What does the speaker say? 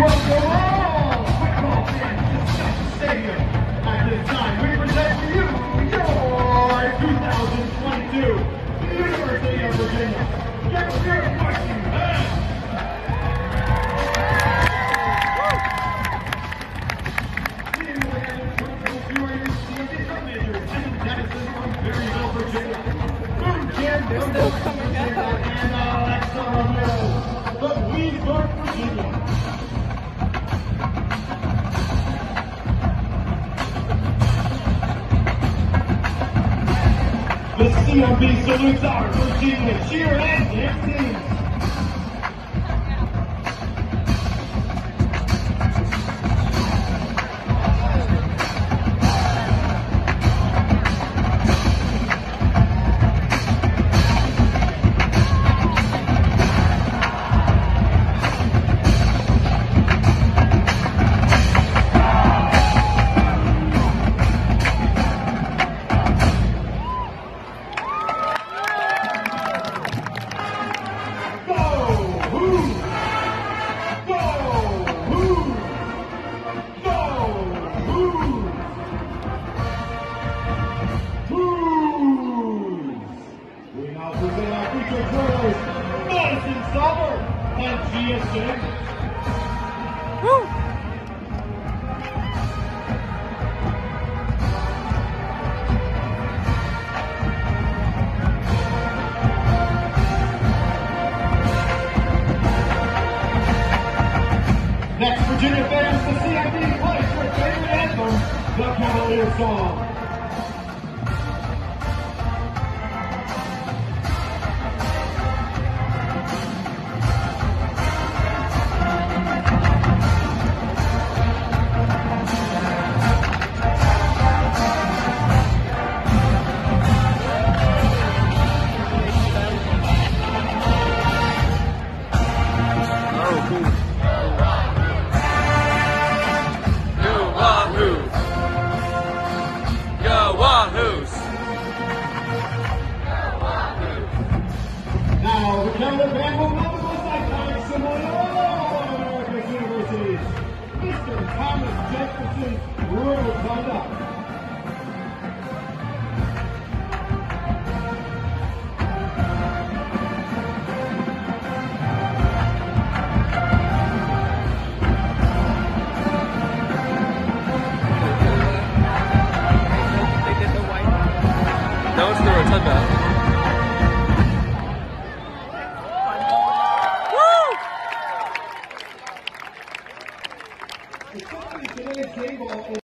welcome all football fans The CMB salutes our Virginia cheer and Madison Sauber and Gia Sanders. Next, Virginia fans, the CID plays their favorite anthem, the Cavalier Song. Now, the Canada band will the most iconic symbol America's universities, Mr. Thomas Jefferson's Rural Conduct. That was the rotunda.